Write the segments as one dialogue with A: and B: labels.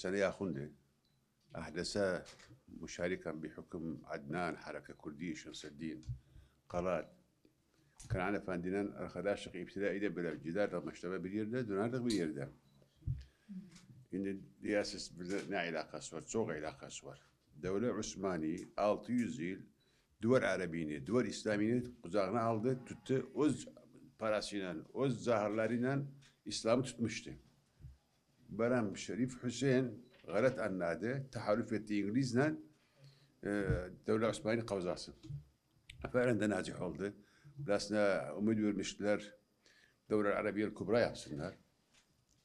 A: سنة ياخونده أحدث مشاركا بحكم عدنان حركة كردية شمس الدين قرار كان عنا فاندنان أرخداشق ابتدائي ده بلا جدار رغم اشتبه باليردة دونان رغم باليردة إن دياسس بلنا علاقة سور سوق علاقة سور دولة عثماني 600 yıl duvar Arabini, duvar İslamini kucağına aldı, tuttu. Öz parasıyla, öz zahırlarıyla İslam'ı tutmuştu. Baran Şerif Hüseyin galet anladı, taharruf etti İngiliz'le e, Devlet Osmanlı kavzası. Feren de nazih oldu. Birazına umut vermişler, Devlet Arabiye Kubra yapsınlar.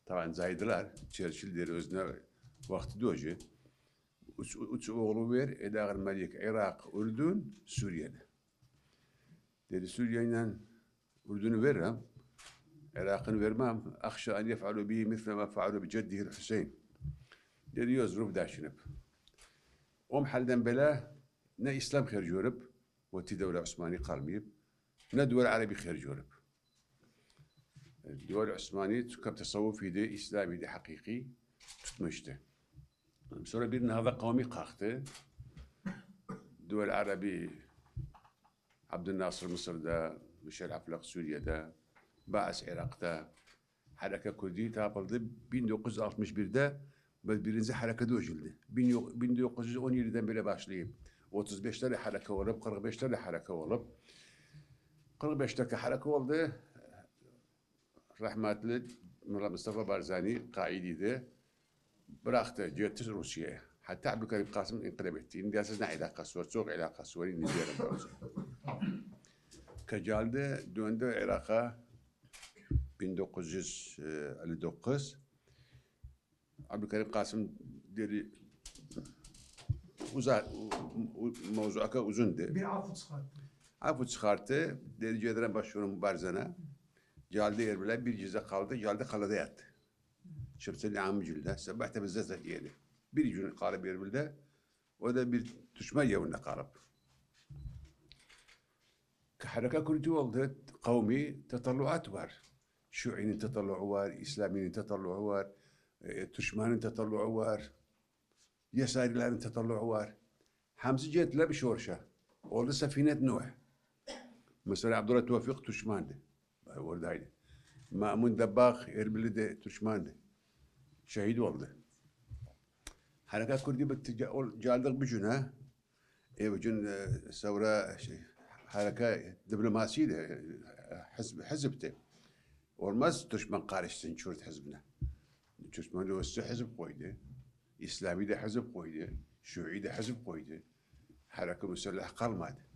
A: Taban zaydılar, Churchill der özüne vakti doji. Üç, üç oğlu ver, Edağır Melik, Irak, Ürdün, Suriye'de. Dedi Suriye'yle Ürdün'ü veririm. عراق ورمام أخشى أن يفعلوا به مثل ما فعلوا بجده الحسين. دريوز روب داشنب. أم حل دنبلا نا إسلام خير جورب وتي دولة عثماني قرميب نا دول عربي خير جورب. الدول العثمانية تكب تصوف في دي إسلامي دي حقيقي تتمشته بسورة بيرنا هذا قومي قاخته. دول عربي عبد الناصر مصر دا مشير عفلق سوريا دا. Baas Irak'ta, Haraka Kurdi tapıldı. 1961'de böyle birinci harekete uculdu. 1917'den beri başlayıp 35'leri hareket olup 45'leri hareket olup 45'teki hareket oldu. Rahmetli Murat Mustafa Barzani kaidiydi. bıraktı gitti Rusya'ya. Hatta Abdülkarim Kasım inqilab etti. İndi aslında alakası var. Çok alakası var. İndi diyelim. Kacaldı döndü Irak'a 1959 e, Abdülkerim Kasım deri uza, mevzu aka uzundu.
B: Bir afu çıkarttı.
A: Afu çıkarttı. Deri Cedren başvurum mübarizana. Geldi Erbil'e bir cize kaldı. Geldi kalada yattı. Şımseli Amicil'de. Sabahta bizde zekiyeli. Bir gün kalıp Erbil'de. O da bir düşman yavuna kalıp. Harika kurdu oldu. Kavmi tatalluat var. Tetalluğu var İslami'nin tetalluğu var e, düşmanın tetalluğu var Yesarilerin tetalluğu var Hamsi cetler bir şorşa oldu sefinet Nuh mesela Abdullah Tevfik düşmandı oradaydı Mamun Dabbak Erbil'de düşmandı şehit oldu. Harekat Kurdi geldik bir güne. E bir gün sonra şey, hareka diplomasi de hizb, hizbti. Olmaz düşman karışsın çurt hizbine. Düşman dostu hizb koydu. İslami de hizb koydu. Şu'i de hizb koydu. Hareka müsellah kalmadı.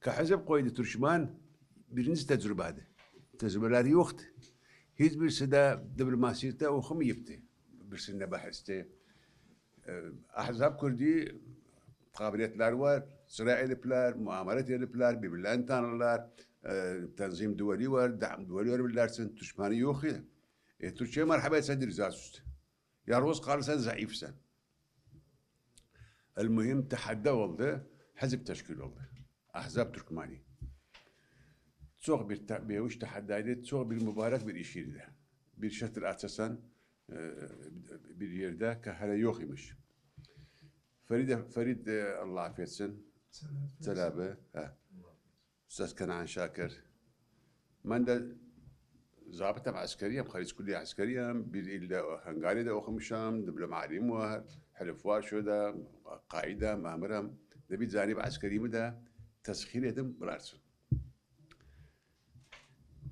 A: Ka hizb koydu Türkmen birinci tecrübeydi. Tecrübeleri yoktu. Hiçbirisi de diplomasiyete okumayıptı. Birisinde bahiste. Ahzab Kurdi kabiliyetler var. Sıra edipler, muamalet edipler, birbirlerini tanırlar. تنظيم دولي والدعم دولي ولارسن تشماني يوخي تركيا مرحبا سدر زاسوست يا روز قارسن ضعيف سن المهم تحدى والده حزب تشكيل والده احزاب تركماني تسوق بيوش تحدى تسوق بالمبارك بالإشير ده بالشتر أساسا بالير ده كهلا يوخي مش. فريد فريد الله عافيتسن سلامه ها e, Allah affetsin, Selabı, Üstad Kenan Şakir. Ben de zabıtam askeriyim, Halis Kulliye askeriyim. Bir ilde Hungari'de okumuşam, diplom alim var, helif var şurada, kaide, mamiram. De bir zanib askerimi de tezkir edim, bırarsın.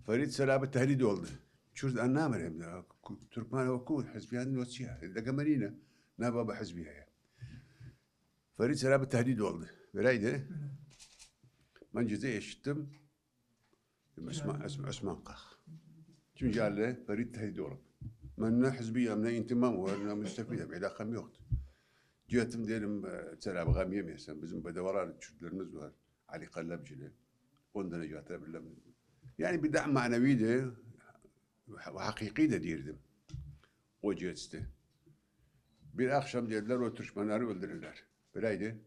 A: فريد سلابة تهديد oldu. شو أنا مريم تركمان وكو حزبيان نوتسيها إذا قمرينا نابا حزبيها يعني. فريد سلابة تهديد oldu. Vereydi. Ben cüze eşittim. Osman, Osman, Osman Kah. Çünkü geldi Ferit tehdit olup. Ben ne hizbiye ne intimam var ne müstefide bir alakam yoktu. Cihetim diyelim Selabı gam yemeyesen bizim bedevalar Türklerimiz var. Ali Kallabcili. Ondan ecatı bilmem yani bir dam maneviydi ve hakiki de dirdim. O cihazdı. Bir akşam dediler o düşmanları öldürürler. Böyleydi.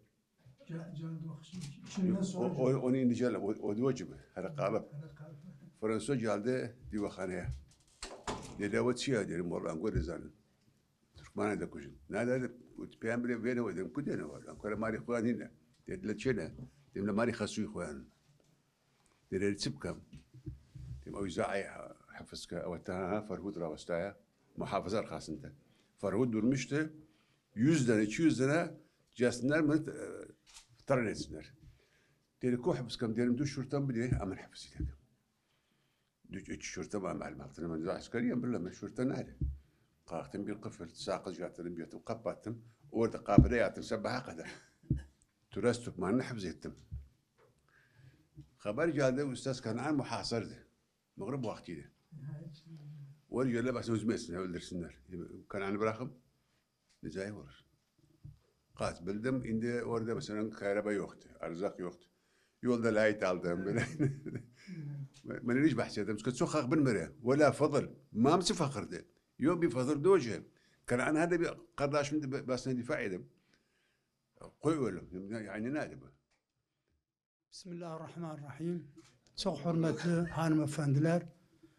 A: O, o, onu indicel, o, o diyocumu. Hele kalıp. Fransa geldi divahaneye. Dedi o çiğ dedim oradan görüzanın. Türkmen'e de kuşun. Ne dedi? Ben bile veri dedim. Kude ne var? Ankara mari kuan yine. Dediler çene. Dedim mari khasuy kuan. Dediler تبكم dedim o yüzden حفظك وقتها فرهود راوستايا muhafızlar khasında. Farhud durmuştu. 100 tane 200 tane gelsinler mi tarar etsinler. Dedi ko hapıskam dedim du şurtam bile aman hapısı dedim. Düç üç şurtam amal maktına ben de askeriyim bile ben şurtan nerede? Kalktım bir kıfır, sakız yatırdım, yatıp kapattım. Orada kabire yattım sabaha kadar. Turas Türkmen'ini hafız ettim. Haber geldi, Üstad Kanaan muhasırdı. Mağrib vaktiydi. Oraya bas üzmesin, öldürsünler. Kanan'ı bırakım, Necai vurur. Kaç bildim. Şimdi orada mesela araba yoktu. Erzak yoktu. Yolda layit aldım. Böyle. Beni hiç bahsettim. Çünkü sokak bilmire. Vela fadıl. Mamsi fakirdi. Yok bir fadıl doje. Kan an hadi bir kardeşimdi basına difa edip. Koy oğlum. Yani ne bu?
B: Bismillahirrahmanirrahim. Çok hürmetli hanımefendiler,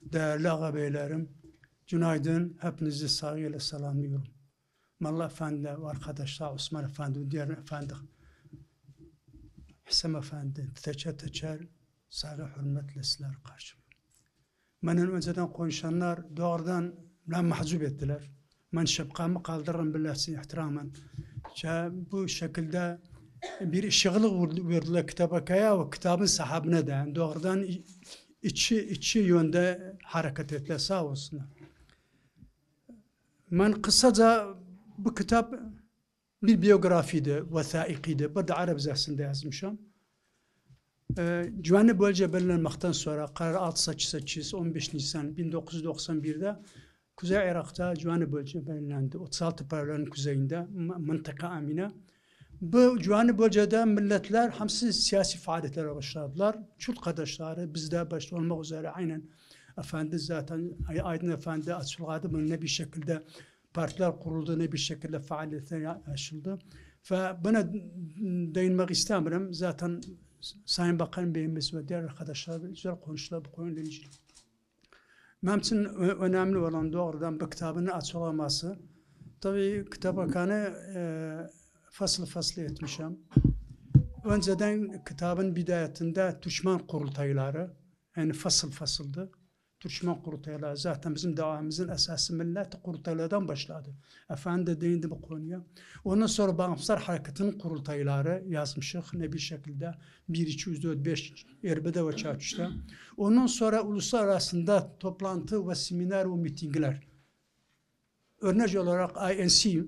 B: değerli ağabeylerim, günaydın, hepinizi saygıyla selamlıyorum. Mallah Efendiler ve arkadaşlar, Osman Efendi, diğer efendi, Hüsam Efendi, teçer teçer saygı hürmetle sizler karşılıyorum. Benim önceden konuşanlar doğrudan bana mahcup ettiler. Ben şapkamı kaldırırım billah ihtiramın. Bu şekilde bir ışıklık verdiler kitabakaya ve kitabın sahibine de. Yani doğrudan içi, içi yönde hareket ettiler sağ olsunlar. Ben kısaca bu kitap bir biyografiydi, vesaikiydi. Burada Arap zahsinde yazmışım. Ee, Güvenli bölge belirlenmekten sonra karar 688 15 Nisan 1991'de Kuzey Irak'ta güvenli bölge belirlendi. 36 paralelin kuzeyinde mıntıka amine. Bu güvenli bölgede milletler hamsi siyasi faaliyetlere başladılar. Kürt kardeşleri bizde başta olmak üzere aynen efendi zaten Aydın Efendi açılgadı bunu ne bir şekilde partiler kuruldu ne bir şekilde faaliyetler açıldı. Ve buna değinmek istemiyorum. Zaten Sayın Bakan Beyimiz ve diğer arkadaşlar güzel konuştular bu konuyla ilgili. Benim için önemli olan doğrudan bu kitabın açıklaması. Tabii kitap bakanı e, fasıl fasıl etmişim. Önceden kitabın bidayetinde düşman kurultayları, yani fasıl fasıldı. Düşman kurultayları zaten bizim davamızın esası millet kurultaylardan başladı. Efendi değindi bu konuya. Ondan sonra Bağımsızlar Hareketi'nin kurultayları yazmışık ne bir şekilde 1, 2, 3, 4, 5 Erbe'de ve Çarşı'da. Ondan sonra uluslararasında toplantı ve seminer ve mitingler. Örnek olarak INC,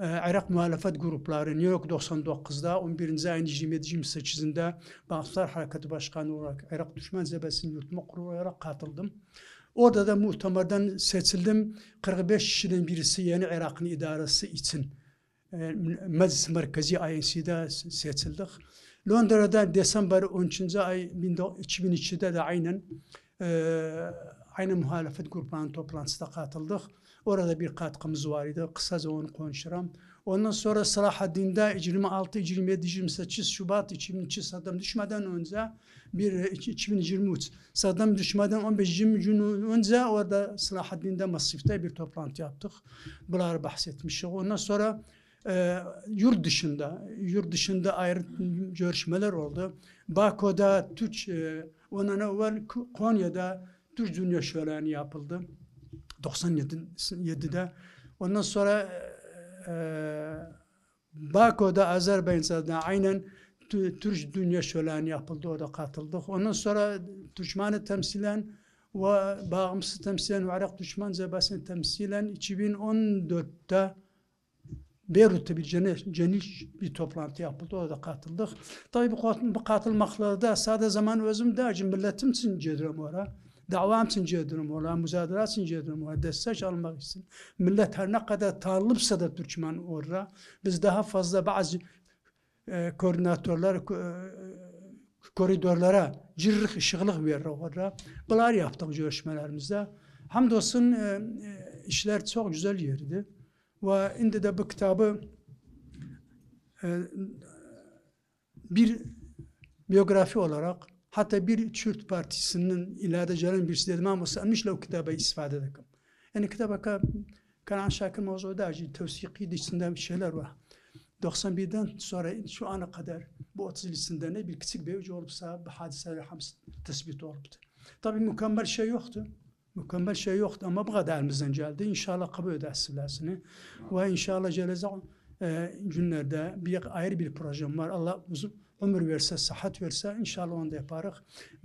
B: Irak muhalefet grupları New York 99'da 11. ayın 27-28'inde Bağımsızlar Hareketi Başkanı olarak Irak Düşman Zebesi'nin yürütme kurulu olarak katıldım. Orada da muhtemerden seçildim. 45 kişinin birisi yeni Irak'ın idaresi için Meclis Merkezi INC'de seçildik. Londra'da Desember 13. ay 2002'de de aynen e, aynı muhalefet gruplarının toplantısına katıldık. Orada bir katkımız var idi. Kısaca onu konuşurum. Ondan sonra Salahaddin'de 26, 27, 28 Şubat 2002 Saddam düşmeden önce bir 2023 Saddam düşmeden 15-20 gün önce orada Salahaddin'de Masif'te bir toplantı yaptık. Bunları bahsetmiştik. Ondan sonra e, yurt dışında yurt dışında ayrı görüşmeler oldu. Bako'da Türk e, ondan evvel Konya'da Türk Dünya Şöleni yapıldı. 97'de. Ondan sonra e, Bako'da Azerbaycan'da aynen Türk Dünya Şöleni yapıldı. Orada katıldık. Ondan sonra Türkmen'i temsilen ve bağımsız temsilen ve Irak Düşman Zebasını temsilen 2014'te Beyrut'ta bir geniş bir toplantı yapıldı. Orada katıldık. Tabii bu, katılmaklarda sadece zaman özüm değil, milletim için gedirəm oraya. Davam için gedirəm oraya, mücadele için gedirəm oraya, destek almak için. Millet her ne kadar tanılıpsa da Türkmen orada, biz daha fazla bazı e, koordinatörler, e, koridorlara cirrik, ışıklık verir orada. Bunlar yaptık görüşmelerimizde. Hamdolsun e, e, işler çok güzel yerdi. Ve indi de bu kitabı e, bir biyografi olarak hatta bir Kürt partisinin ileride gelen birisi dedim ama sanmışla o kitaba istifade edelim. Yani kitaba Kanan Şakir mevzuda tevsiki içinde bir şeyler var. 91'den sonra şu ana kadar bu 30 yıl içinde ne bir küçük bir olursa bir hadise hamsi tespit oldu. Tabii mükemmel şey yoktu. Mükemmel şey yoktu ama bu kadarımızdan geldi. İnşallah kabul edersiniz. Ve inşallah Celeza e, günlərdə bir ayrı bir projem var. Allah uzun ömür versə, sıhhat versə, inşallah onu da yaparıq.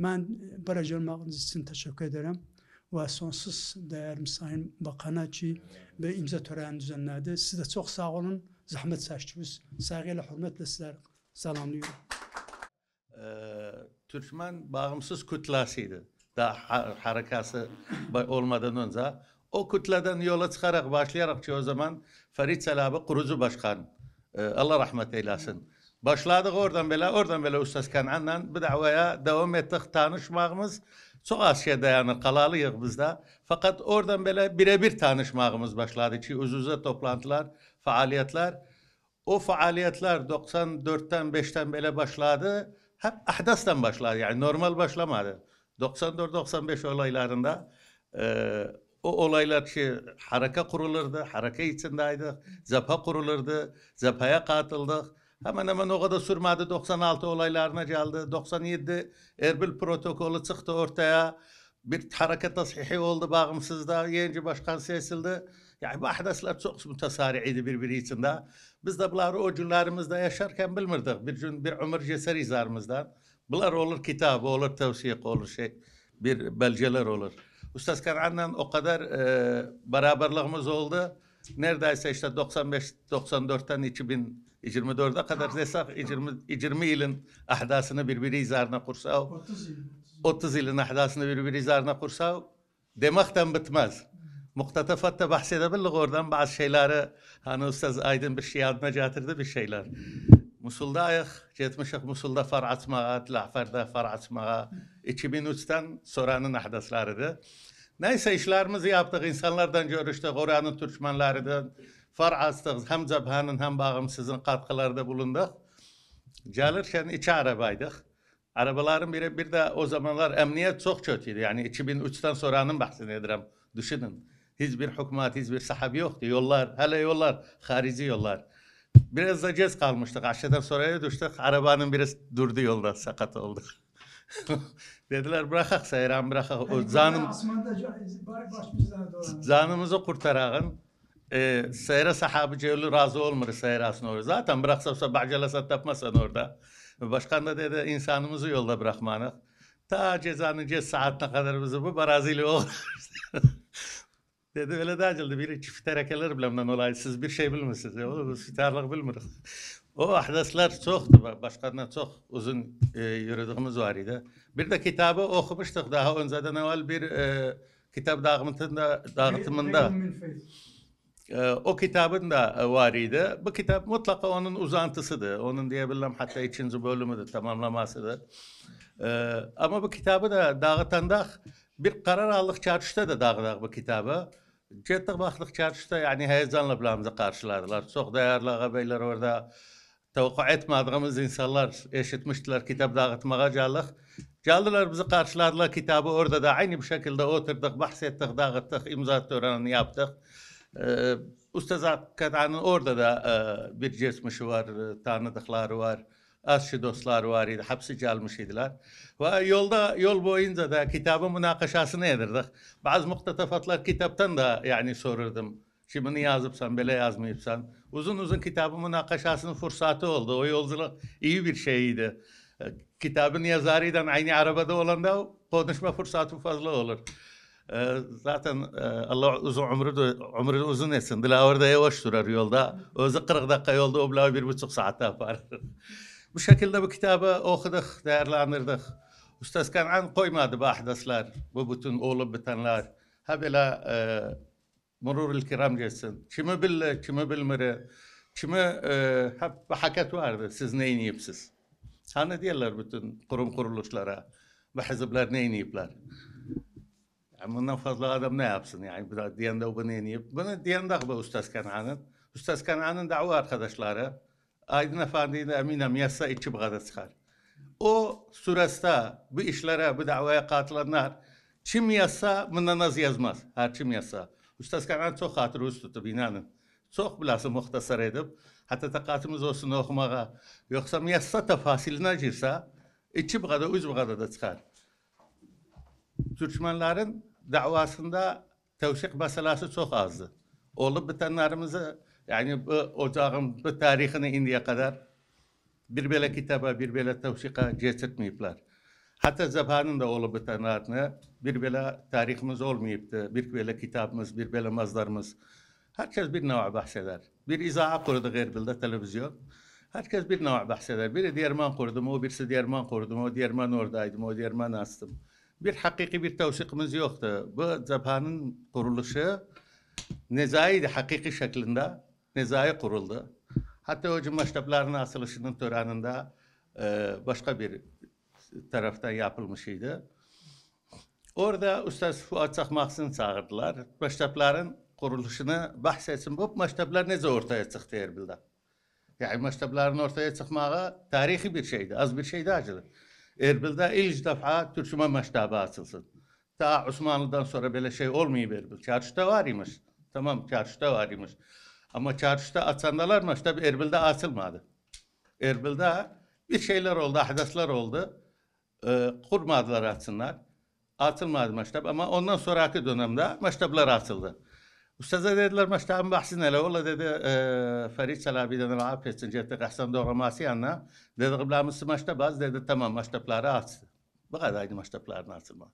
B: Mən e, bura gəlməyiniz üçün təşəkkür edirəm və sonsuz dəyərli Sayın Bakana ki, bir imza törəni düzənlədi. Siz də çox sağ olun, zəhmət çəkdiniz. Saygı ilə, hörmətlə sizləri
C: salamlayıram. Ə, Türkmen bağımsız kütləsidir. Daha hərəkəsi olmadan öncə O kütleden yola çıkarak başlayarak ki o zaman Ferit Selabı kurucu başkan. Ee, Allah rahmet eylesin. Başladık oradan böyle, oradan böyle Ustaz Kenan'la bu davaya devam ettik. Tanışmağımız çok az şey dayanır. Kalalıyız biz de. Fakat oradan böyle birebir tanışmağımız başladı ki uz uza toplantılar, faaliyetler. O faaliyetler 94'ten 5'ten böyle başladı. Hep ahdastan başladı yani normal başlamadı. 94-95 olaylarında e, o olaylar ki haraka kurulurdu, haraka içindeydik, zapha kurulurdu, zaphaya katıldık. Hemen hemen o kadar sürmedi 96 olaylarına geldi. 97 Erbil protokolü çıktı ortaya. Bir hareket tashihi oldu bağımsızda. Yeni başkan seçildi. Yani bu ahdaslar çok mütesariydi birbiri içinde. Biz de bunları o günlerimizde yaşarken bilmirdik. Bir gün bir ömür geçer izarımızdan. Bunlar olur kitabı, olur tevsik, olur şey, bir belgeler olur. Ustaz Kanan'la o kadar e, beraberliğimiz oldu. Neredeyse işte 95-94'ten 2024'e kadar desek 20, 20 yılın ahdasını birbiri izarına kursa 30 yılın ahdasını birbiri izarına kursa demekten bitmez. Muktatafatta bahsedebildik oradan bazı şeyleri hani Ustaz Aydın bir şey adına getirdi bir şeyler. Musul'dayıq, getmişik Musul'da far açmağa, Dilahfer'de far açmağa. 2003'ten sonranın ahdaslarıdır. Neyse işlerimizi yaptık, insanlardan görüştük, oranın Türkmenlerinden far açtık. Hem cephenin hem bağımsızın katkılarda bulunduk. Gelirken iki arabaydık. Arabaların biri bir de o zamanlar emniyet çok kötüydü. Yani 2003'ten sonranın bahsini ederim. Düşünün. Hiçbir hükümet, hiçbir sahabi yoktu. Yollar, hele yollar, harici yollar. Biraz da gez kalmıştık. Aşağıdan sonraya düştük. Arabanın biri durdu yolda. Sakat oldu. Dediler bırakak seyran bırakak. O zanım, zanımızı kurtarağın. E, seyre sahabı cevli razı olmur seyrasını orada. Zaten bıraksa bacalasa tapmasan orada. Başkan da dedi insanımızı yolda bırakmanı. Ta cezanın cez saatine kadar bizi bu baraziyle olur. dedi öyle dacıldı. Biri çift terekeler bilemden olay. Siz bir şey bilmişsiniz. O sitarlık bilmirik. O ahdaslar çoktu. Başkanla çok uzun e, yürüdüğümüz var idi. Bir de kitabı okumuştuk daha önceden evvel bir e, kitap dağıtımında, dağıtımında. Ee, o kitabın da e, var idi. Bu kitap mutlaka onun uzantısıdır. Onun diyebilirim hatta ikinci bölümüdür, tamamlamasıdır. Ee, ama bu kitabı da dağıtanda bir karar aldık çarşıda da dağıttık bu kitabı. Gittik baktık çarşıda yani heyecanla bizi karşıladılar. Çok değerli ağabeyler orada tavukku etmediğimiz insanlar eşitmiştiler kitap dağıtmaya geldik. Geldiler bizi karşıladılar kitabı orada da aynı bir şekilde oturduk, bahsettik, dağıttık, imza törenini yaptık. Ee, Ustaz Akada'nın orada da e, bir geçmişi var, e, tanıdıkları var, azşı dostları var idi, hepsi gelmiş idiler. Ve yolda, yol boyunca da kitabın münakaşasını edirdik. Bazı muktatafatlar kitaptan da yani sorurdum. Şimdi yazıpsan, böyle yazmayıpsan. Uzun uzun kitabın münakaşasının fırsatı oldu. O yolculuk iyi bir şeydi. E, Kitabın yazarıyla aynı arabada olanda konuşma fırsatı fazla olur. Ee, zaten e, Allah uzun ömrü de, ömrü uzun etsin. Dila orada yavaş durar yolda. Özü 40 dakika yolda o bir buçuk saatte yapar. bu şekilde bu kitabı okuduk, değerlendirdik. Ustaz Kanan koymadı bu ahdaslar, bu bütün olup bitenler. Ha böyle e, murur kiram geçsin. Kimi bilir, kimi bilmir. Kimi e, hep haket vardı. Siz neyin yiyipsiz? Hani diyorlar bütün kurum kuruluşlara. Bu hizipler neyin yiyipler? Yani bundan fazla adam ne yapsın yani biraz diyen de o bunu yeniyip. Bunu diyen de bu Ustaz Kanan'ın. Ustaz Kanan'ın dava arkadaşları Aydın Efendi'yle eminim yasa içi kadar çıkar. O süreçte bu işlere, bu davaya katılanlar kim yasa bundan az yazmaz. Her kim yasa. Ustaz Kenan çok hatırı tutup inanın. Çok bilası muhtasar edip hatta takatımız olsun okumağa. Yoksa miyassa tefasiline girse içi kadar üç kadar da çıkar. Türkmenlerin davasında tevşik meselesi çok azdı. Olup bitenlerimizi yani bu ocağın bu tarihini indiye kadar bir böyle kitaba, bir böyle tevşika getirtmeyipler. Hatta zamanın da olup bitenlerini bir böyle tarihimiz olmayıptı. Bir böyle kitabımız, bir böyle mazlarımız. Herkes bir nava bahseder. Bir izaha kurdu Erbil'de televizyon. Herkes bir nava bahseder. Biri Diyarman kurdum, o birisi Diyarman kurdum, o Diyarman oradaydım, o Diyarman astım. Bir hakiki bir tevşikimiz yoktu. Bu cephanın kuruluşu nezaydı hakiki şeklinde. Nezai kuruldu. Hatta o cumhurbaşkanlarının açılışının töreninde e, başka bir taraftan yapılmışydı. Orada Ustaz Fuat Çakmaksın çağırdılar. Mekteplerin kuruluşunu bahsetsin. Bu mektepler nece ortaya çıktı Erbil'de? Yani mekteplerin ortaya çıkmağı tarihi bir şeydi. Az bir şey değildi. Erbil'de ilk defa Türkçüme mektebi açılsın. Ta Osmanlı'dan sonra böyle şey olmuyor Erbil. Çarşıda var imiş. Tamam çarşıda var imiş. Ama çarşıda açandalar mektep Erbil'de açılmadı. Erbil'de bir şeyler oldu, ahdaslar oldu. Ee, kurmadılar açsınlar. Açılmadı mektep ama ondan sonraki dönemde mektepler açıldı. Ustaza dediler mektebin bahsi ne? Ola dedi e, Ferit Salabi'den rahat etsin. Cettik Ahsan Doğraması yanına. Dedi kıblamızı mektep az. Dedi tamam mektepleri açtı. Bu kadardı mekteplerin açılma.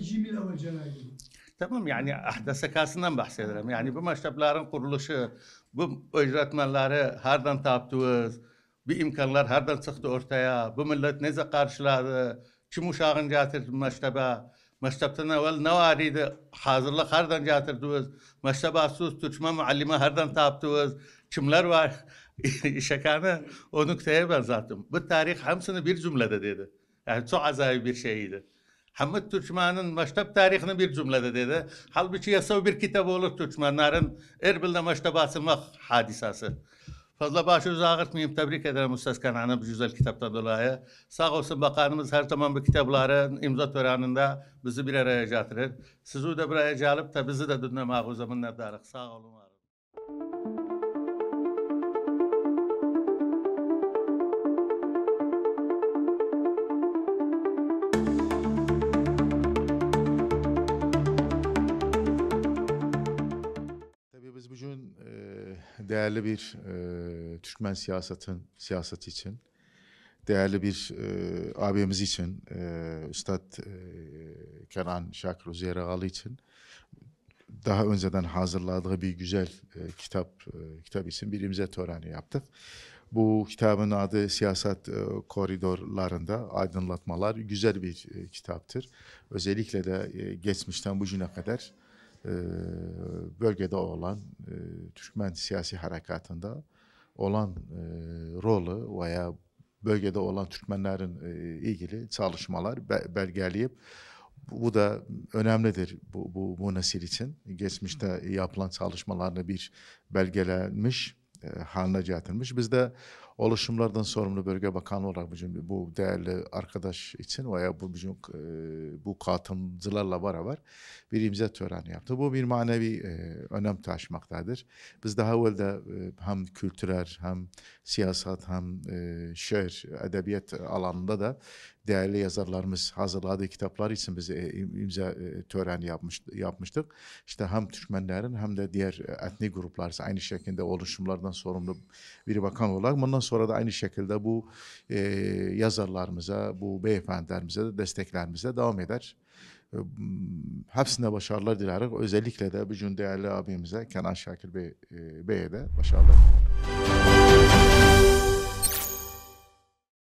B: Jimil Avacanaydı.
C: Tamam yani ahdas sakasından bahsederim. Yani bu mekteplerin kuruluşu, bu öğretmenleri hardan taptınız, bu imkanlar hardan çıktı ortaya, bu millet nece karşıladı, kim uşağın getirdi mektebe, mektepten evvel ne var idi, hazırlık hardan getirdiniz, mektebe asıl Türkmen muallime hardan taptınız, kimler var, şekanı o noktaya benzettim. Bu tarih hepsini bir cümlede dedi. Yani çok acayip bir şeydi. Hamid Türkmen'in mektep tarihini bir cümlede dedi. Halbuki yasa bir kitap olur Türkmenlerin Erbil'de mektebe açılmak hadisası. Fazla başı uzağırtmayayım. Tebrik ederim Ustaz Kenan'ı bu güzel kitaptan dolayı. Sağ olsun bakanımız her zaman bu kitapların imza töreninde bizi bir araya getirir. Sizi de buraya gelip de bizi de dinlemek o zaman. Sağ olun.
D: Değerli bir e, Türkmen siyasetin siyaseti için, değerli bir e, abimiz için, e, Üstad e, Kenan Şakir Uzeyralı için daha önceden hazırladığı bir güzel e, kitap e, kitap için bir imza töreni yaptık. Bu kitabın adı Siyaset e, Koridorlarında Aydınlatmalar. Güzel bir e, kitaptır. Özellikle de e, geçmişten bugüne kadar bölgede olan e, Türkmen siyasi harekatında olan e, rolü veya bölgede olan Türkmenlerin e, ilgili çalışmalar be- belgeleyip bu da önemlidir bu, bu, bu nesil için. Geçmişte yapılan çalışmalarını bir belgelenmiş, haline getirilmiş. Biz de oluşumlardan sorumlu bölge bakanı olarak bugün bu değerli arkadaş için veya bu bugün e, bu katılımcılarla beraber bir imza töreni yaptı. Bu bir manevi e, önem taşımaktadır. Biz daha evvel de e, hem kültürel hem siyaset hem e, şiir, edebiyat alanında da değerli yazarlarımız hazırladığı kitaplar için biz e, im- imza e, töreni yapmış, yapmıştık. İşte hem Türkmenlerin hem de diğer e, etnik gruplar aynı şekilde oluşumlardan sorumlu bir bakan olarak bundan sonra da aynı şekilde bu e, yazarlarımıza, bu beyefendilerimize de desteklerimize devam eder. E, m, Hepsine başarılar dileriz. Özellikle de bugün değerli abimize Kenan Şakir Bey, Bey'e de başarılar.